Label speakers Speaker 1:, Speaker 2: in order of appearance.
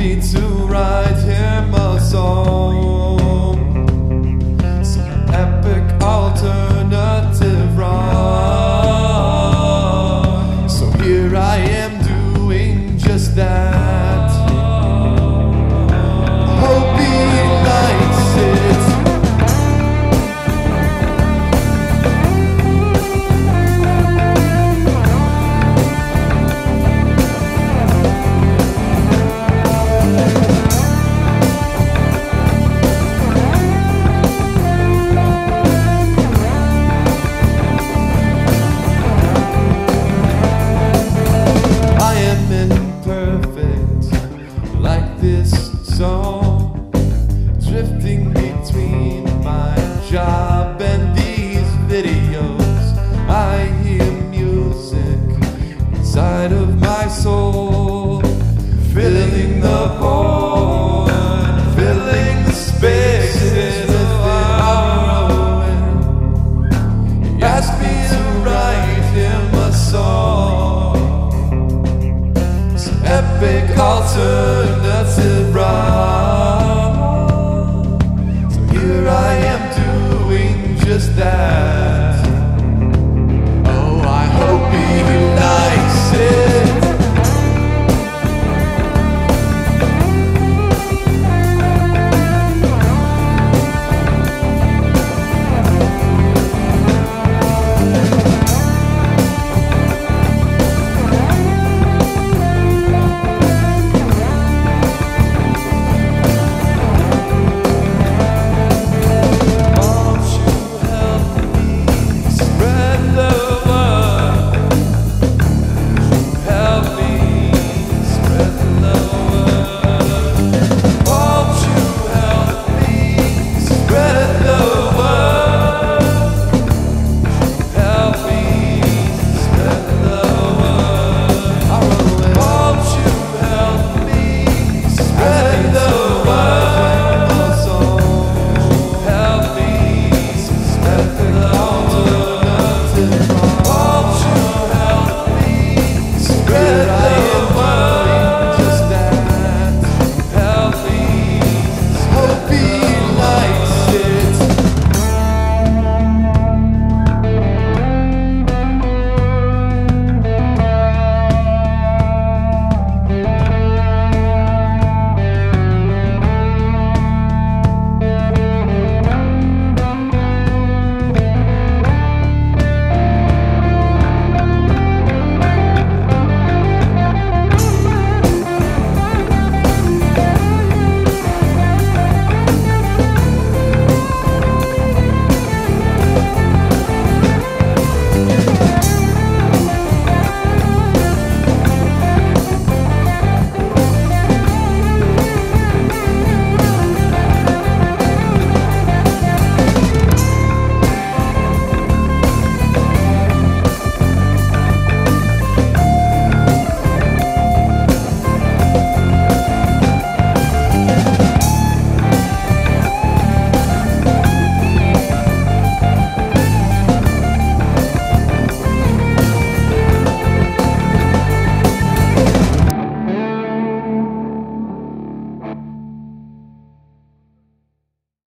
Speaker 1: me to write him a song. Some epic altar. drifting between my job and these videos. I hear music inside of my soul.